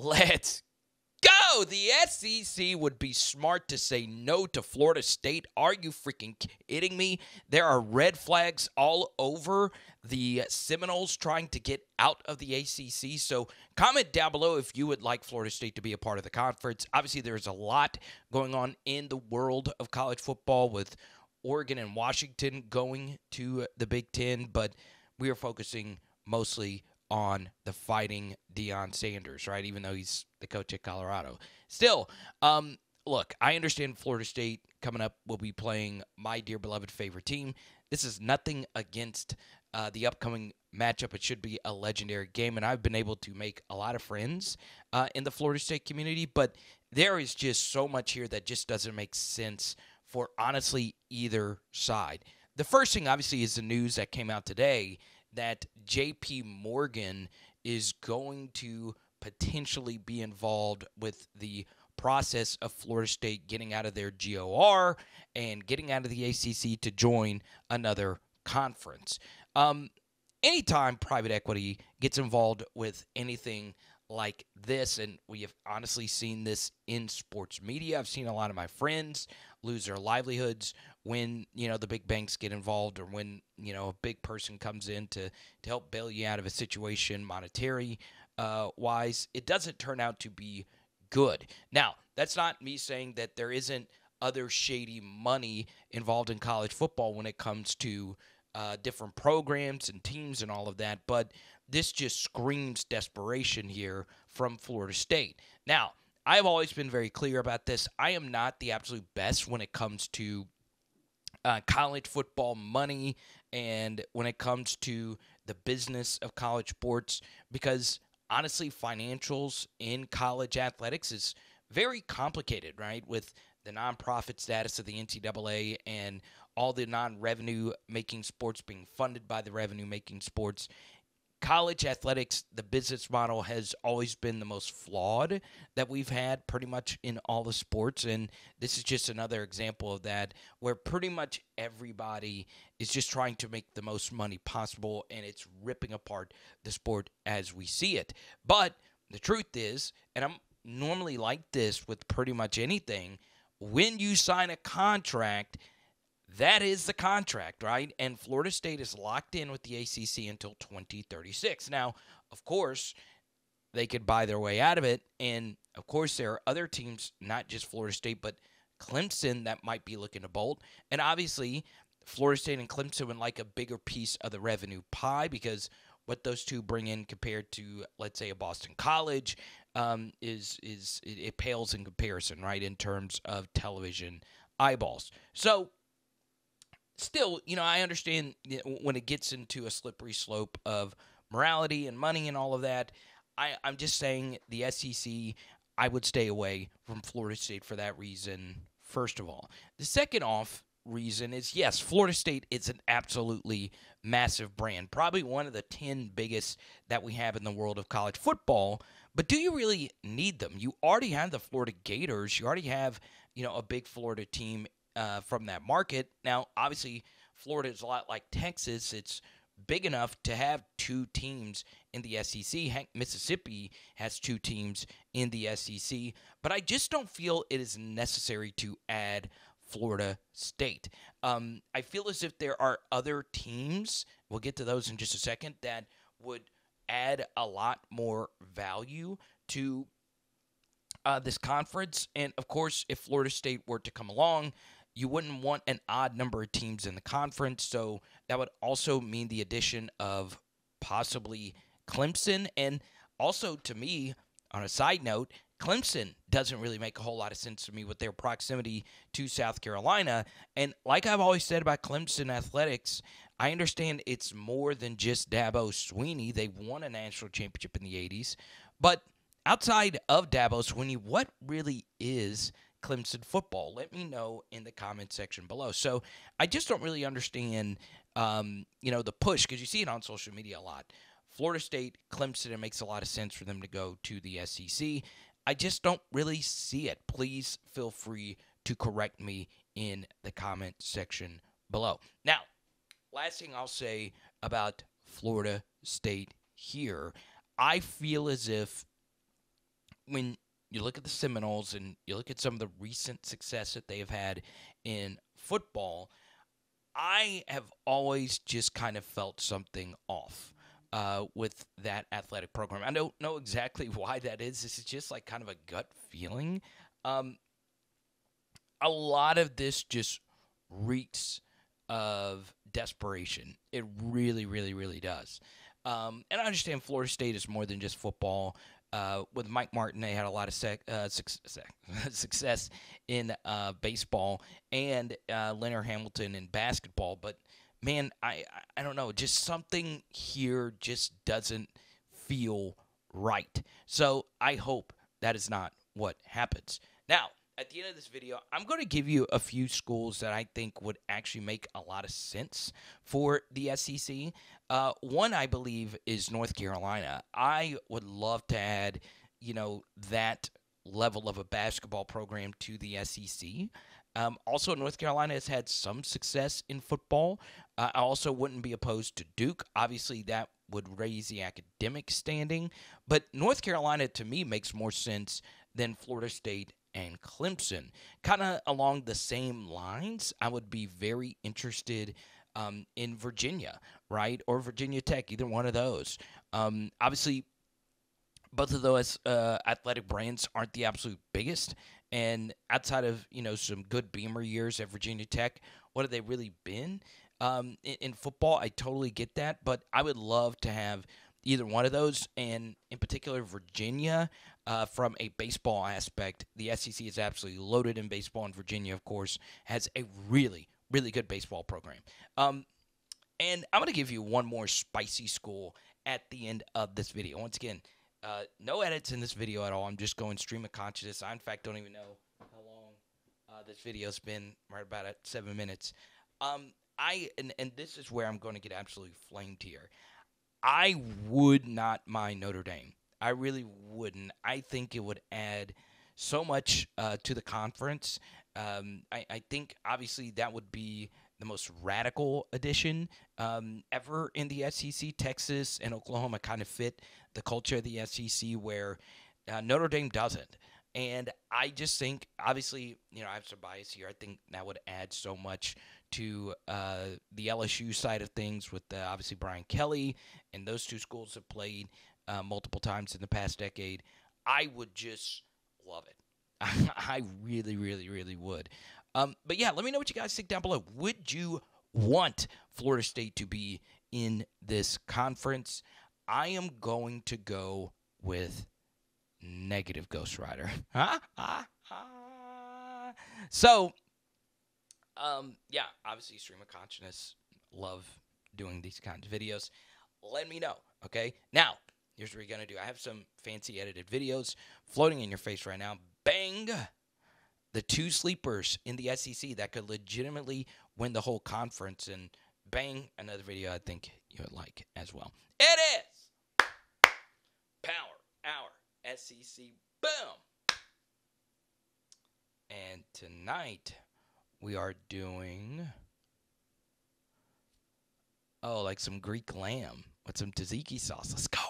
Let's go. The SEC would be smart to say no to Florida State. Are you freaking kidding me? There are red flags all over the Seminoles trying to get out of the ACC. So comment down below if you would like Florida State to be a part of the conference. Obviously, there's a lot going on in the world of college football with Oregon and Washington going to the Big Ten, but we are focusing mostly on the fighting Deion Sanders, right? Even though he's the coach at Colorado. Still, um, look, I understand Florida State coming up will be playing my dear beloved favorite team. This is nothing against uh, the upcoming matchup. It should be a legendary game, and I've been able to make a lot of friends uh, in the Florida State community, but there is just so much here that just doesn't make sense for honestly either side. The first thing, obviously, is the news that came out today that JP Morgan is going to potentially be involved with the process of Florida State getting out of their GOR and getting out of the ACC to join another conference. Um, anytime private equity gets involved with anything like this, and we have honestly seen this in sports media, I've seen a lot of my friends lose their livelihoods when you know the big banks get involved or when you know a big person comes in to to help bail you out of a situation monetary uh, wise it doesn't turn out to be good now that's not me saying that there isn't other shady money involved in college football when it comes to uh, different programs and teams and all of that but this just screams desperation here from florida state now I've always been very clear about this. I am not the absolute best when it comes to uh, college football money and when it comes to the business of college sports because honestly, financials in college athletics is very complicated, right? With the nonprofit status of the NCAA and all the non revenue making sports being funded by the revenue making sports college athletics, the business model has always been the most flawed that we've had pretty much in all the sports. And this is just another example of that, where pretty much everybody is just trying to make the most money possible and it's ripping apart the sport as we see it. But the truth is, and I'm normally like this with pretty much anything, when you sign a contract, that is the contract, right? And Florida State is locked in with the ACC until 2036. Now, of course, they could buy their way out of it. And of course, there are other teams, not just Florida State, but Clemson that might be looking to bolt. And obviously, Florida State and Clemson would like a bigger piece of the revenue pie because what those two bring in compared to, let's say, a Boston College um, is is it, it pales in comparison, right? In terms of television eyeballs. So still, you know, I understand when it gets into a slippery slope of morality and money and all of that. I, I'm just saying the SEC, I would stay away from Florida State for that reason, first of all. The second off reason is yes, Florida State is an absolutely massive brand, probably one of the 10 biggest that we have in the world of college football. But do you really need them? You already have the Florida Gators. You already have, you know, a big Florida team uh, from that market. Now, obviously, Florida is a lot like Texas. It's big enough to have two teams in the SEC. Mississippi has two teams in the SEC, but I just don't feel it is necessary to add Florida State. Um, I feel as if there are other teams, we'll get to those in just a second, that would add a lot more value to uh, this conference. And of course, if Florida State were to come along, you wouldn't want an odd number of teams in the conference. So that would also mean the addition of possibly Clemson. And also, to me, on a side note, Clemson doesn't really make a whole lot of sense to me with their proximity to South Carolina. And like I've always said about Clemson athletics, I understand it's more than just Dabo Swinney. They won a national championship in the 80s. But outside of Dabo Swinney, what really is Clemson football? Let me know in the comment section below. So I just don't really understand, um, you know, the push because you see it on social media a lot. Florida State, Clemson, it makes a lot of sense for them to go to the SEC. I just don't really see it. Please feel free to correct me in the comment section below. Now, last thing I'll say about Florida State here, I feel as if when you look at the Seminoles and you look at some of the recent success that they have had in football, I have always just kind of felt something off uh, with that athletic program. I don't know exactly why that is. This is just like kind of a gut feeling. Um, a lot of this just reeks of desperation. It really, really, really does. Um, and I understand Florida State is more than just football. Uh, with Mike Martin, they had a lot of sec- uh, success, success in uh, baseball and uh, Leonard Hamilton in basketball. But man, I I don't know, just something here just doesn't feel right. So I hope that is not what happens. Now, at the end of this video, I'm going to give you a few schools that I think would actually make a lot of sense for the SEC. Uh, one, I believe, is North Carolina. I would love to add, you know, that level of a basketball program to the SEC. Um, also, North Carolina has had some success in football. Uh, I also wouldn't be opposed to Duke. Obviously, that would raise the academic standing. But North Carolina, to me, makes more sense than Florida State and Clemson. Kind of along the same lines, I would be very interested um, in Virginia, right? Or Virginia Tech, either one of those. Um, obviously, both of those uh, athletic brands aren't the absolute biggest. And outside of, you know, some good Beamer years at Virginia Tech, what have they really been? Um, in, in football, I totally get that, but I would love to have either one of those, and in particular, Virginia uh, from a baseball aspect. The SEC is absolutely loaded in baseball, and Virginia, of course, has a really, really good baseball program. Um, and I'm going to give you one more spicy school at the end of this video. Once again, uh, no edits in this video at all. I'm just going stream of consciousness. I, in fact, don't even know how long uh, this video's been. Right about at seven minutes. Um, I and, and this is where I'm going to get absolutely flamed here. I would not mind Notre Dame. I really wouldn't. I think it would add so much uh, to the conference. Um, I, I, think obviously that would be the most radical addition um, ever in the SEC. Texas and Oklahoma kind of fit the culture of the SEC where uh, Notre Dame doesn't. And I just think, obviously, you know, I have some bias here. I think that would add so much to uh, the LSU side of things with uh, obviously Brian Kelly, and those two schools have played uh, multiple times in the past decade. I would just love it. I really, really, really would. Um, but yeah, let me know what you guys think down below. Would you want Florida State to be in this conference? I am going to go with negative Ghost Rider. so, um, yeah, obviously, stream of consciousness. Love doing these kinds of videos. Let me know, okay? Now, Here's what you're going to do. I have some fancy edited videos floating in your face right now. Bang! The two sleepers in the SEC that could legitimately win the whole conference. And bang, another video I think you would like as well. It is Power Hour SEC. Boom! And tonight we are doing. Oh, like some Greek lamb with some tzatziki sauce. Let's go.